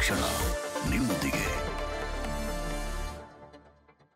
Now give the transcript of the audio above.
是了。